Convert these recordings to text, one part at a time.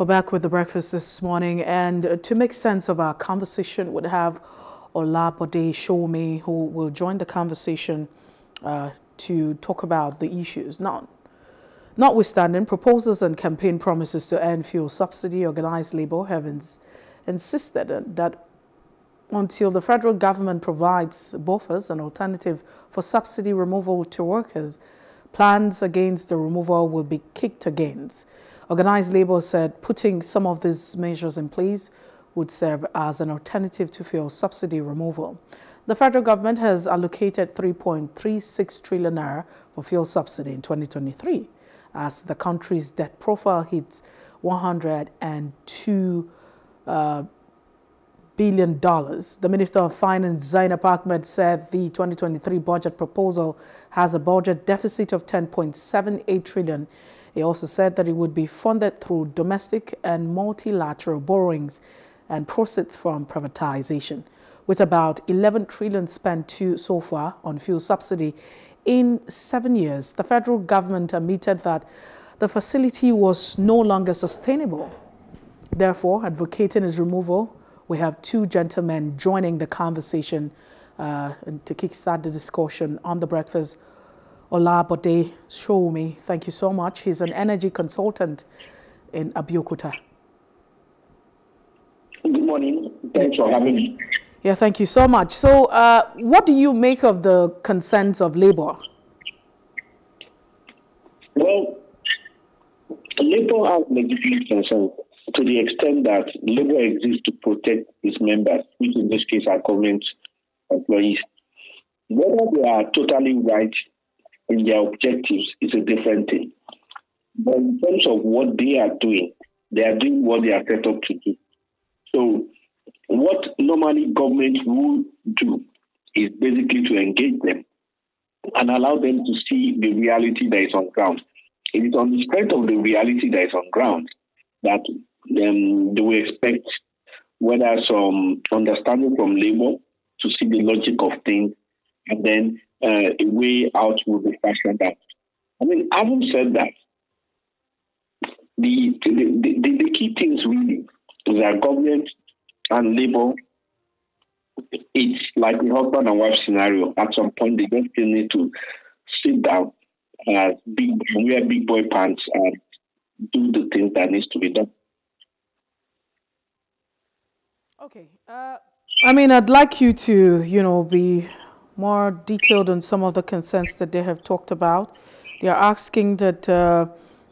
We're back with the breakfast this morning, and uh, to make sense of our conversation, we have Olabode Sowunmi, who will join the conversation uh, to talk about the issues. Not, notwithstanding proposals and campaign promises to end fuel subsidy, organized labor have ins insisted that until the federal government provides buffers and alternative for subsidy removal to workers, plans against the removal will be kicked against. Organized Labour said putting some of these measures in place would serve as an alternative to fuel subsidy removal. The federal government has allocated 3.36 trillion naira for fuel subsidy in 2023 as the country's debt profile hits 102 uh, billion dollars. The Minister of Finance Zainab Ahmed said the 2023 budget proposal has a budget deficit of 10.78 trillion he also said that it would be funded through domestic and multilateral borrowings and proceeds from privatization. With about 11 trillion spent to, so far on fuel subsidy in seven years, the federal government admitted that the facility was no longer sustainable. Therefore, advocating its removal, we have two gentlemen joining the conversation uh, to kickstart the discussion on the breakfast Olabode Sowunmi. Thank you so much. He's an energy consultant in Abeokuta. Good morning. Thanks for having me. Yeah, thank you so much. So, uh, what do you make of the concerns of labor? Well, labor has legitimate concerns to the extent that labor exists to protect its members, which in this case are government employees. Whether they are totally right in their objectives is a different thing. But in terms of what they are doing, they are doing what they are set up to do. So, what normally government would do is basically to engage them and allow them to see the reality that is on ground. It is on the strength of the reality that is on ground that um, they will expect whether some understanding from labor to see the logic of things and then uh, a way out will be fashioned out. I mean, having said that, the, the, the, the key things really is that government and labor, it's like the husband and wife scenario. At some point, they just need to sit down, uh, big, wear big boy pants, and do the things that needs to be done. Okay. Uh, I mean, I'd like you to, you know, be more detailed on some of the concerns that they have talked about. They are asking that uh,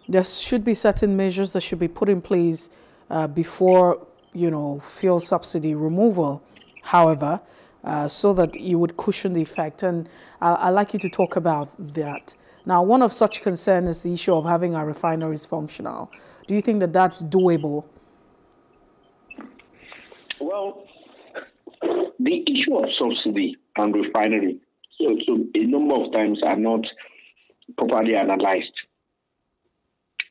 there should be certain measures that should be put in place uh, before, you know, fuel subsidy removal, however, uh, so that you would cushion the effect. And I'd like you to talk about that. Now, one of such concern is the issue of having our refineries functional. Do you think that that's doable? Well, the issue of subsidy and refinery, so, so a number of times are not properly analyzed.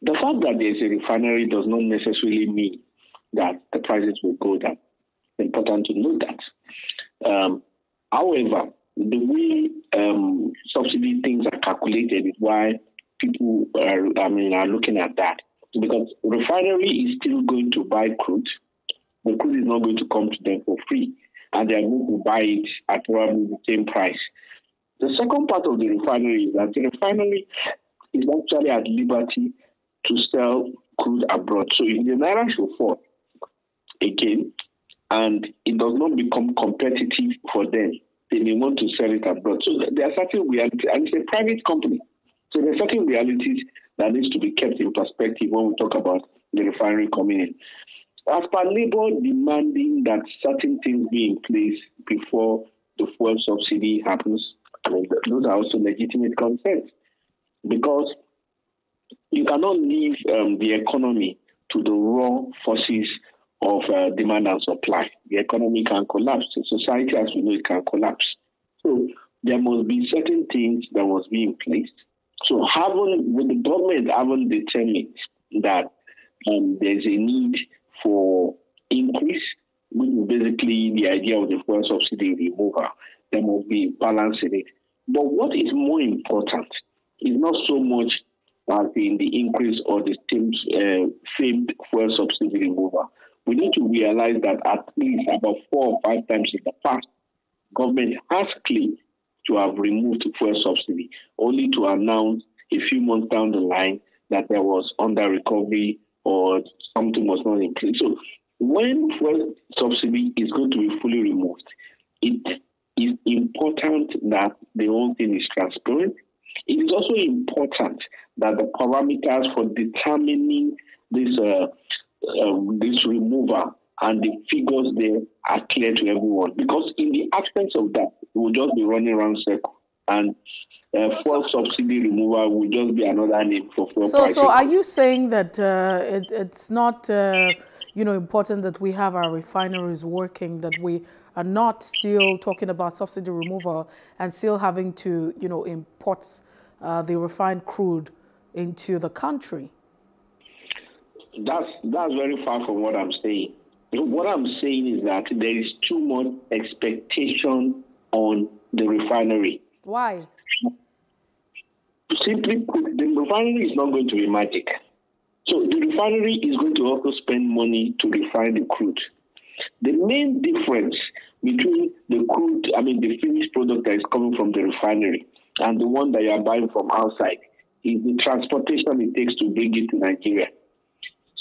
The fact that there's a refinery does not necessarily mean that the prices will go down. Important to note that. Um, however, the way um, subsidy things are calculated is why people are, I mean, are looking at that. Because refinery is still going to buy crude. The crude is not going to come to them for free and they are going to buy it at probably the same price. The second part of the refinery is that the refinery is actually at liberty to sell crude abroad. So if the naira should fall again and it does not become competitive for them, they may want to sell it abroad. So there are certain realities, and it's a private company. So there are certain realities that needs to be kept in perspective when we talk about the refinery coming in. As per labor demanding that certain things be in place before the fuel subsidy happens, those are also legitimate concerns because you cannot leave um, the economy to the raw forces of uh, demand and supply. The economy can collapse. The society, as we know, it can collapse. So there must be certain things that must be in place. So having, with the government having determined that um, there's a need for increase, which is basically the idea of the fuel subsidy removal. There must be balance in it. But what is more important is not so much has been the increase or the uh, famed fuel subsidy removal. We need to realize that at least about four or five times in the past, government has claimed to have removed fuel subsidy, only to announce a few months down the line that there was under recovery or something was not in place. So when fuel subsidy is going to be fully removed, it is important that the whole thing is transparent. It is also important that the parameters for determining this uh, uh, this removal and the figures there are clear to everyone. Because in the absence of that, we'll just be running around circle and uh, fuel subsidy removal will just be another name for fuel so, So, are you saying that uh, it, it's not, uh, you know, important that we have our refineries working, that we are not still talking about subsidy removal and still having to, you know, import uh, the refined crude into the country? That's that's very far from what I'm saying. What I'm saying is that there is too much expectation on the refinery. Why? Simply put, the refinery is not going to be magic. So the refinery is going to also spend money to refine the crude. The main difference between the crude, I mean the finished product that is coming from the refinery and the one that you are buying from outside is the transportation it takes to bring it to Nigeria.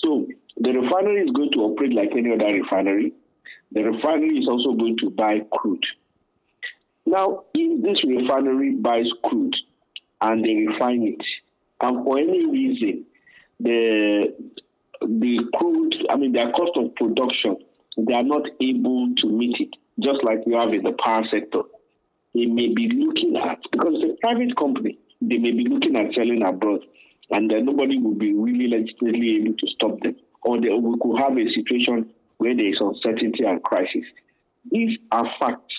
So the refinery is going to operate like any other refinery. The refinery is also going to buy crude. Now, if this refinery buys crude and they refine it, and for any reason the the crude, I mean their cost of production, they are not able to meet it, just like you have in the power sector. They may be looking at because it's a private company, they may be looking at selling abroad, and then nobody will be really legitimately able to stop them. Or they, we could have a situation where there is uncertainty and crisis. These are facts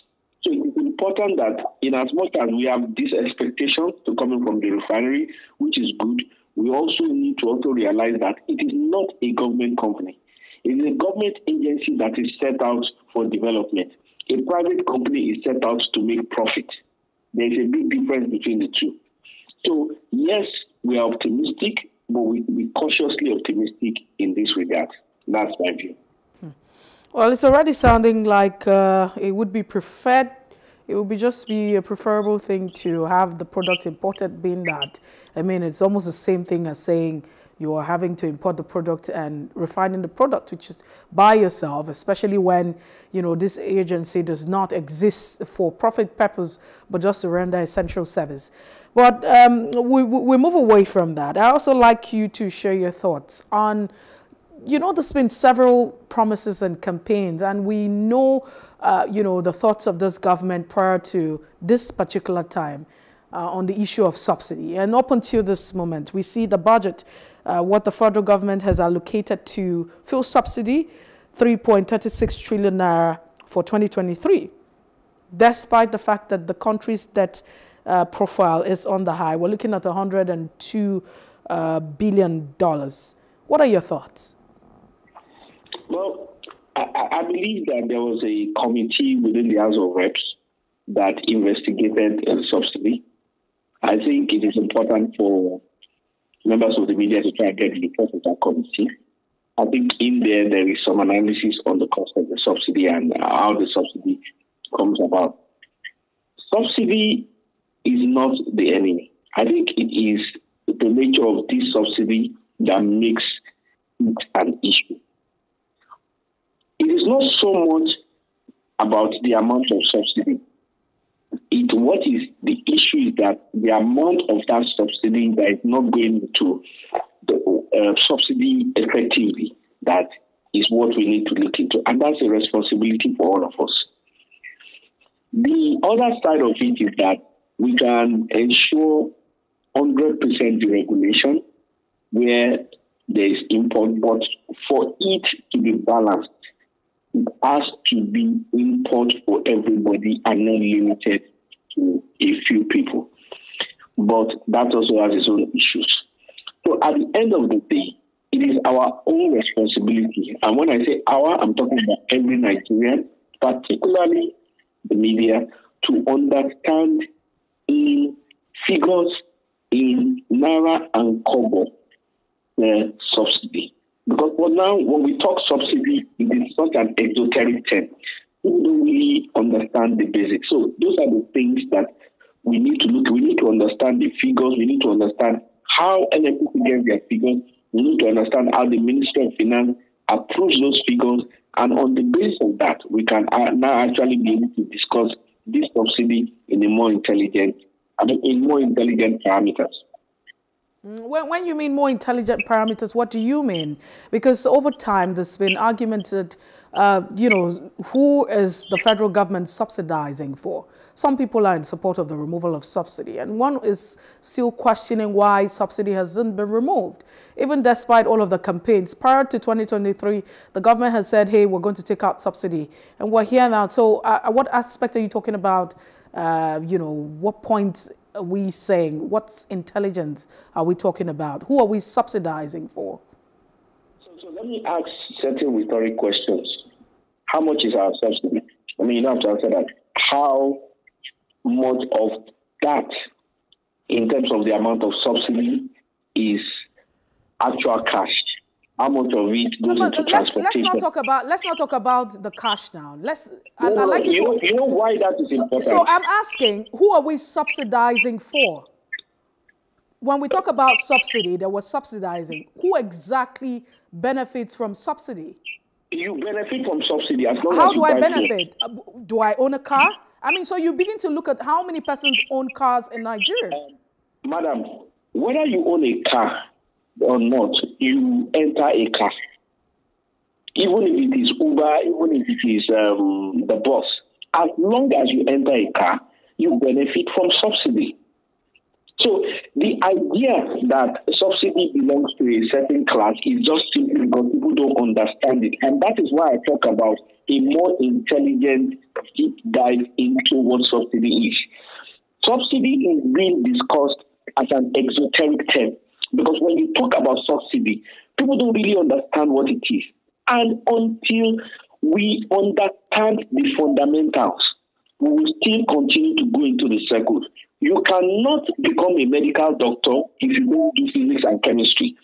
so it is important that, in as much as we have these expectations to coming from the refinery, which is good, we also need to also realize that it is not a government company. It is a government agency that is set out for development. A private company is set out to make profit. There is a big difference between the two. So, yes, we are optimistic, but we, we cautiously optimistic in this regard. That's my view. Hmm. Well, it's already sounding like uh, it would be preferred. It would be just be a preferable thing to have the product imported, being that, I mean, it's almost the same thing as saying you are having to import the product and refining the product, which is by yourself, especially when, you know, this agency does not exist for profit purpose, but just to render essential service. But um, we, we move away from that. I also like you to share your thoughts on you know, there's been several promises and campaigns, and we know, uh, you know, the thoughts of this government prior to this particular time uh, on the issue of subsidy. And up until this moment, we see the budget, uh, what the federal government has allocated to fuel subsidy, 3.36 trillion naira for 2023, despite the fact that the country's debt uh, profile is on the high. We're looking at 102 uh, billion dollars. What are your thoughts? I, I believe that there was a committee within the House of Reps that investigated the subsidy. I think it is important for members of the media to try and get the report of that committee. I think in there there is some analysis on the cost of the subsidy and how the subsidy comes about. Subsidy is not the enemy. I think it is the nature of this subsidy that makes it an issue it is not so much about the amount of subsidy. It, what is the issue is that the amount of that subsidy that is not going to the uh, subsidy effectively, that is what we need to look into. And that's a responsibility for all of us. The other side of it is that we can ensure 100% deregulation where there is import, but for it to be balanced, has to be import for everybody and not limited to a few people. But that also has its own issues. So at the end of the day, it is our own responsibility. And when I say our, I'm talking about every Nigerian, particularly the media, to understand in figures in Naira and Kobo uh. Because for now, when we talk subsidy, it is such an exoteric term. People don't really understand the basics. So those are the things that we need to look. We need to understand the figures. We need to understand how NFP gets their figures. We need to understand how the Ministry of Finance approves those figures. And on the basis of that, we can now actually be able to discuss this subsidy in a more intelligent, I mean, in more intelligent parameters. Mm, when, when you mean more intelligent parameters, what do you mean? Because over time, there's been argumented, uh, you know, who is the federal government subsidizing for? Some people are in support of the removal of subsidy, and one is still questioning why subsidy hasn't been removed. Even despite all of the campaigns, prior to 2023, the government has said, hey, we're going to take out subsidy, and we're here now. So uh, what aspect are you talking about? Uh, you know, what point are we saying? What intelligence are we talking about? Who are we subsidizing for? So, so let me ask certain rhetoric questions. How much is our subsidy? I mean, you don't have to answer that. How much of that, in terms of the amount of subsidy, is actual cash? How much of it goes no, into let's, transportation? Let's not talk about let's not talk about the cash now. Let's. No, I, I like you, know, you know why that is so, important. So I'm asking, who are we subsidizing for? When we talk about subsidy, there was subsidizing. Who exactly benefits from subsidy? You benefit from subsidy as long How as do I benefit? Uh, do I own a car? I mean, so you begin to look at how many persons own cars in Nigeria. Um, madam, whether you own a car or not, you enter a car. Even if it is Uber, even if it is um, the bus, as long as you enter a car, you benefit from subsidy. So the idea that subsidy belongs to a certain class is just simply because people don't understand it. And that is why I talk about a more intelligent deep dive into what subsidy is. Subsidy is being discussed as an exoteric term because when you talk about subsidy, people don't really understand what it is. And until we understand the fundamentals, we will still continue to go into the circles. You cannot become a medical doctor if you don't do physics and chemistry.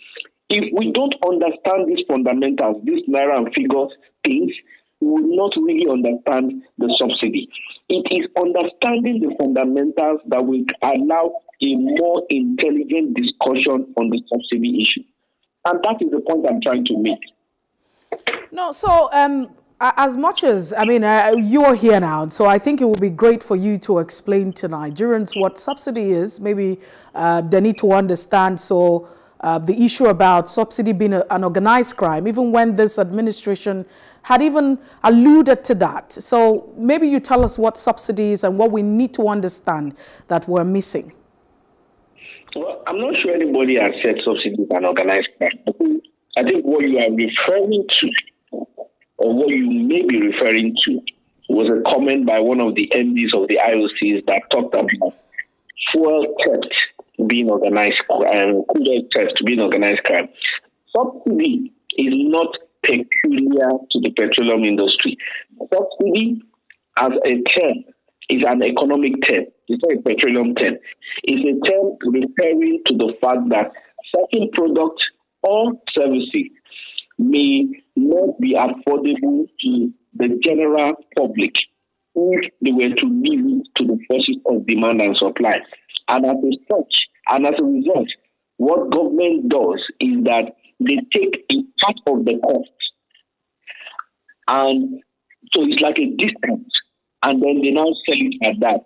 If we don't understand these fundamentals, these naira and figures things, will not really understand the subsidy. It is understanding the fundamentals that will allow a more intelligent discussion on the subsidy issue. And that is the point I'm trying to make. No, so um, as much as, I mean, uh, you're here now, so I think it would be great for you to explain to Nigerians what subsidy is. Maybe uh, they need to understand. So uh, the issue about subsidy being a, an organized crime, even when this administration had even alluded to that. So maybe you tell us what subsidy is and what we need to understand that we're missing. Well, I'm not sure anybody has said subsidy is an organized crime. I think what you are referring to or what you may be referring to was a comment by one of the MDs of the IOCs that talked about fuel theft being organized and crude theft being organized crime. Subsidy is not peculiar to the petroleum industry. Subsidy as a term is an economic term. It's not a petroleum term. It's a term referring to the fact that certain products or services may not be affordable to the general public if they were to leave to the forces of demand and supply. And as a such, and as a result, what government does is that they take a part of the cost. And so it's like a discount. And then they now sell it at that.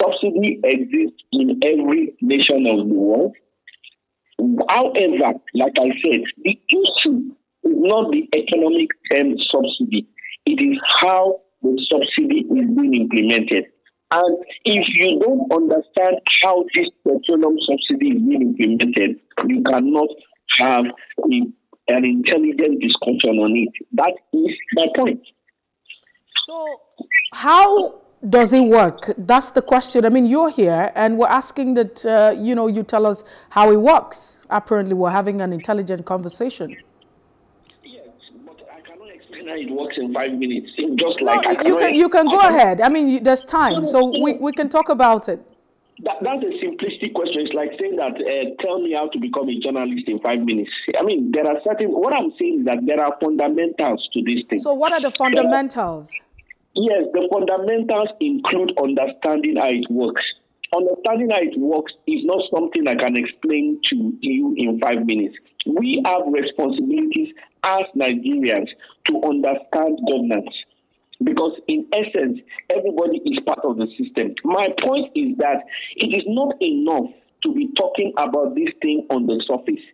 Subsidy exists in every nation of the world. However, like I said, the issue is not the economic term subsidy. It is how the subsidy is being implemented. And if you don't understand how this petroleum subsidy is being implemented, you cannot have a, an intelligent discussion on it. That is my point. So, how does it work? That's the question. I mean, you're here and we're asking that, uh, you know, you tell us how it works. Apparently, we're having an intelligent conversation it works in five minutes. Just no, like you can you can go ahead. I mean, there's time, so we, we can talk about it. that, that's a simplistic question. It's like saying that, uh, tell me how to become a journalist in five minutes. I mean, there are certain, what I'm saying is that there are fundamentals to this thing. So, what are the fundamentals? yes, the fundamentals include understanding how it works. Understanding how it works is not something I can explain to you in five minutes. We have responsibilities as Nigerians to understand governance because in essence, everybody is part of the system. My point is that it is not enough to be talking about this thing on the surface.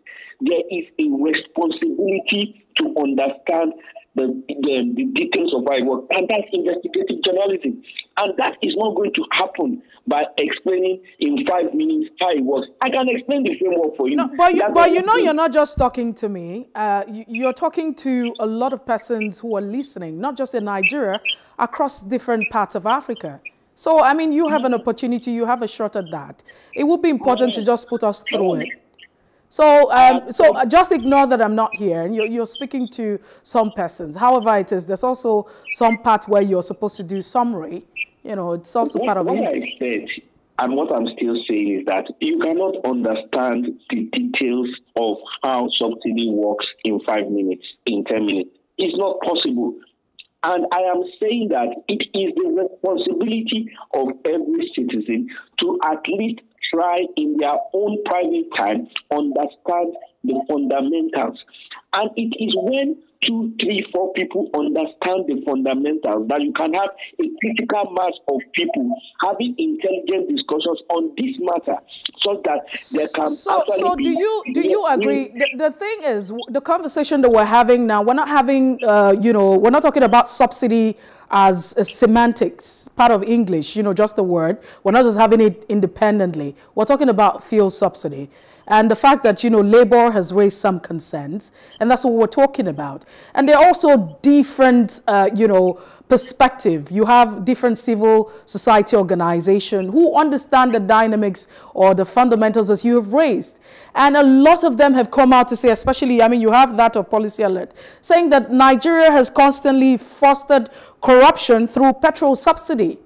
There is a responsibility to understand the, the, the details of our work, and that's investigative journalism. And that is not going to happen by explaining in five minutes how it works. I can explain the framework for you. No, but you, but you know, you're not just talking to me. Uh, you, are talking to a lot of persons who are listening, not just in Nigeria, across different parts of Africa. So, I mean, you have an opportunity, you have a shot at that. It would be important to just put us through it. So, um, so uh, just ignore that I'm not here, and you're, you're speaking to some persons. However, it is there's also some part where you're supposed to do summary. You know, it's also what, part of what English. I said, and what I'm still saying is that you cannot understand the details of how subsidy works in five minutes, in ten minutes. It's not possible. And I am saying that it is the responsibility of every citizen to at least try in their own private time understand the fundamentals. And it is when two, three, four people understand the fundamentals that you can have a critical mass of people having intelligent discussions on this matter so that there can so, so do you do you agree the, the, thing is the conversation that we're having now we're not having uh, you know we're not talking about subsidy as a semantics, part of English, you know, just the word. We're not just having it independently. We're talking about fuel subsidy. And the fact that, you know, labor has raised some concerns, and that's what we're talking about. And there are also different, uh, you know, perspective. You have different civil society organizations who understand the dynamics or the fundamentals that you have raised. And a lot of them have come out to say, especially, I mean, you have that of Policy Alert, saying that Nigeria has constantly fostered corruption through petrol subsidy.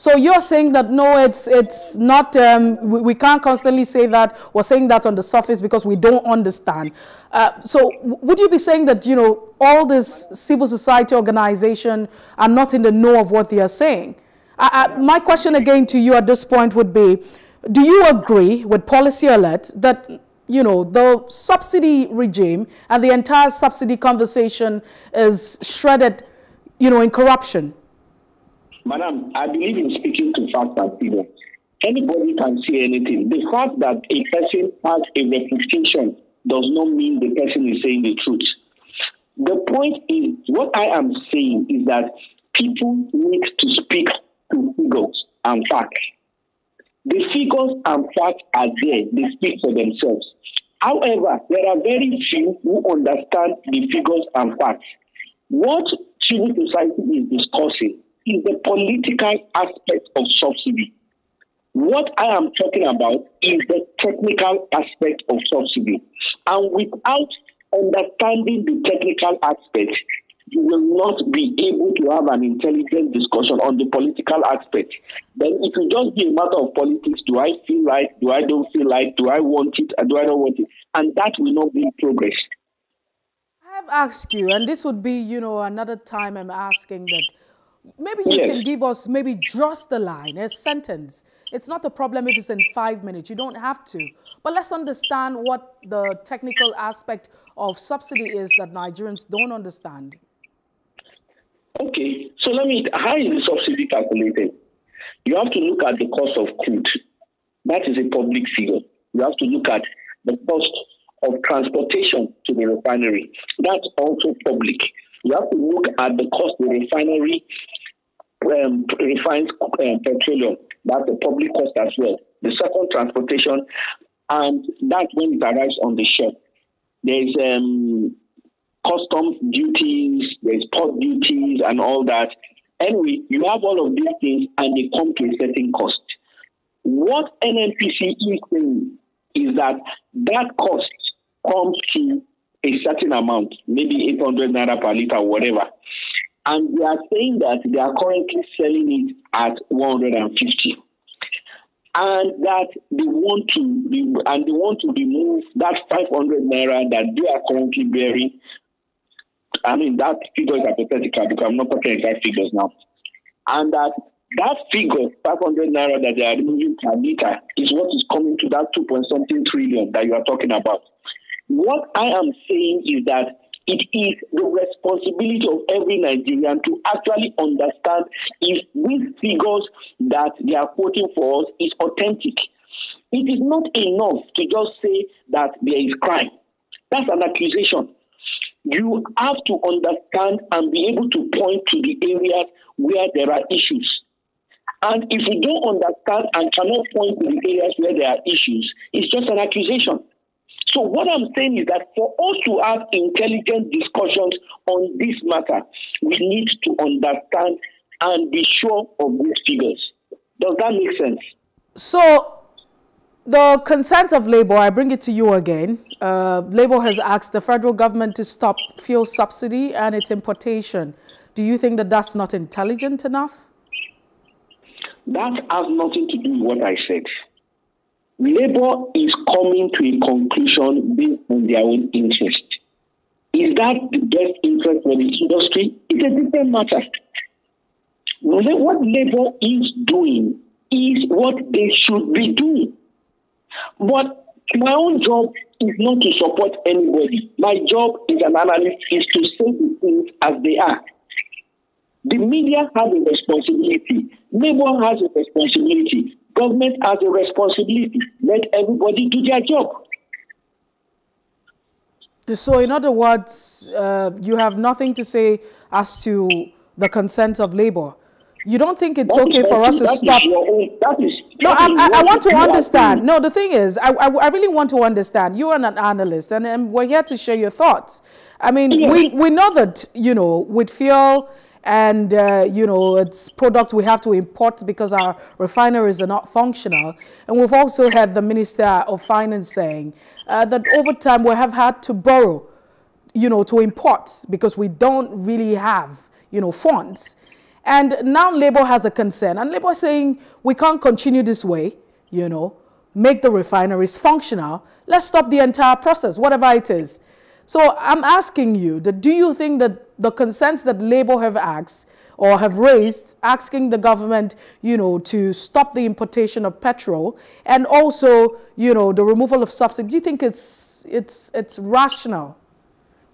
So you're saying that no, it's it's not. Um, we, we, can't constantly say that. We're saying that on the surface because we don't understand. Uh, so would you be saying that you know all this civil society organization are not in the know of what they are saying? I, I, my question again to you at this point would be: Do you agree with Policy Alert that you know the subsidy regime and the entire subsidy conversation is shredded, you know, in corruption? Madam, I believe in speaking to facts and figures. Anybody can see anything. The fact that a person has a reputation does not mean the person is saying the truth. The point is, what I am saying is that people need to speak to figures and facts. The figures and facts are there, they speak for themselves. However, there are very few who understand the figures and facts. What civil society is discussing is the political aspect of subsidy. What I am talking about is the technical aspect of subsidy. And without understanding the technical aspect, you will not be able to have an intelligent discussion on the political aspect. Then it will just be a matter of politics. Do I feel like? Do I don't feel like? Do I want it? do I not want it? And that will not be progress. I have asked you, and this would be, you know, another time I'm asking that Maybe you yes. can give us maybe just the line, a sentence. It's not a problem if it's in five minutes. You don't have to. But let's understand what the technical aspect of subsidy is that Nigerians don't understand. Okay, so let me, how is the subsidy calculated? You have to look at the cost of crude. That is a public figure. You have to look at the cost of transportation to the refinery. That's also public. You have to look at the cost the refinery um, refines um, petroleum. That's the public cost as well. The second, transportation, and that when it arrives on the ship. There's um, customs duties, there's port duties, and all that. Anyway, you have all of these things, and they come to a certain cost. What NNPC is saying is that that cost comes to a certain amount, maybe 800 naira per liter, whatever. And they are saying that they are currently selling it at 150. and that they want to and they want to remove that 500 naira that they are currently bearing. I mean that figure is hypothetical because I'm not talking exact figures now, and that that figure 500 naira that they are removing per liter is what is coming to that 2 point something trillion that you are talking about. What I am saying is that it is the responsibility of every Nigerian to actually understand if these figures that they are quoting for us is authentic. It is not enough to just say that there is crime. That's an accusation. You have to understand and be able to point to the areas where there are issues. And if you don't understand and cannot point to the areas where there are issues, it's just an accusation. So what I'm saying is that for us to have intelligent discussions on this matter, we need to understand and be sure of these figures. Does that make sense? So the consent of Labour, I bring it to you again. Uh, Labour has asked the federal government to stop fuel subsidy and its importation. Do you think that that's not intelligent enough? That has nothing to do with what I said. Labour is coming to a conclusion based on their own interest. Is that the best interest for the industry? It's a different matter. What Labour is doing is what they should be doing. But my own job is not to support anybody. My job as an analyst is to say the things as they are. The media has a responsibility. Labour has a responsibility. Government has a responsibility. Let everybody do their job. So, in other words, uh, you have nothing to say as to the consent of labor. You don't think it's that okay for us to stop? Own, that is, no, I, I, I, want to understand. No, the thing is, I, I, really want to understand. You are an analyst, and, and we're here to share your thoughts. I mean, yes. we, we know that, you know, with fuel and uh, you know it's products we have to import because our refineries are not functional. And we've also had the minister of finance saying uh, that over time we have had to borrow you know to import because we don't really have you know funds. And now labor has a concern. And labor saying we can't continue this way you know make the refineries functional. Let's stop the entire process whatever it is. So I'm asking you, that do you think that the concerns that Labour have asked or have raised, asking the government, you know, to stop the importation of petrol and also, you know, the removal of subsidy, do you think it's, it's, it's rational?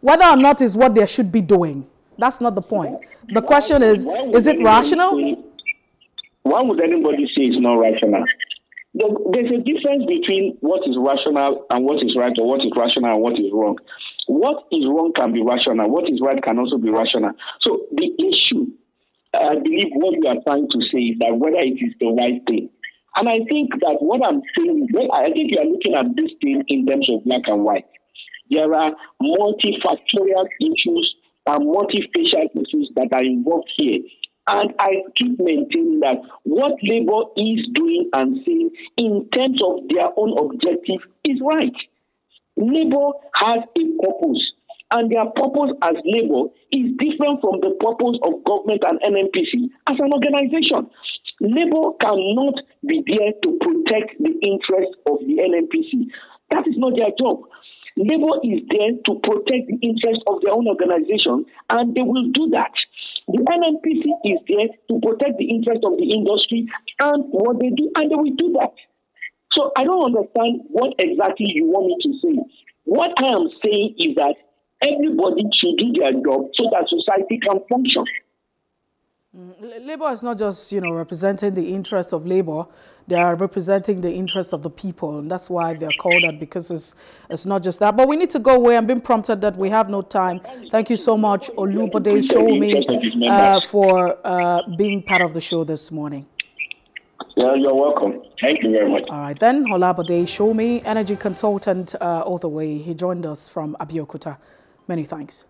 Whether or not is what they should be doing. That's not the point. The question is, is it rational? why would anybody say it's not rational? There's a difference between what is rational and what is right, or what is rational and what is wrong what is wrong can be rational, what is right can also be rational. So the issue, I believe what you are trying to say is that whether it is the right thing. And I think that what I'm saying, well, I think you are looking at this thing in terms of black and white. There are multifactorial issues and multifacial issues that are involved here. And I keep maintaining that what Labour is doing and saying in terms of their own objective is right. Labour has a purpose, and their purpose as Labour is different from the purpose of government and NNPC as an organization. Labour cannot be there to protect the interests of the NNPC. That is not their job. Labour is there to protect the interests of their own organization, and they will do that. The NNPC is there to protect the interests of the industry and what they do, and they will do that. So I don't understand what exactly you want me to say. What I am saying is that everybody should do their job so that society can function. Mm, labor is not just, you know, representing the interests of labor. They are representing the interests of the people. And that's why they're called that because it's, it's not just that. But we need to go away. I'm being prompted that we have no time. Thank you so much, Olabode Sowunmi, uh, for uh, being part of the show this morning. Yeah, you're welcome. Thank you very much. All right, then Olabode Sowunmi, energy consultant uh, all the way. He joined us from Abeokuta. Many thanks.